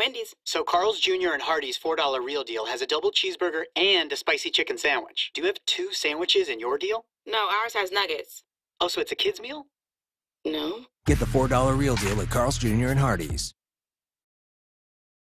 Wendy's. So Carl's Jr. and Hardee's $4 real deal has a double cheeseburger and a spicy chicken sandwich. Do you have two sandwiches in your deal? No, ours has nuggets. Oh, so it's a kid's meal? No. Get the $4 real deal at Carl's Jr. and Hardee's.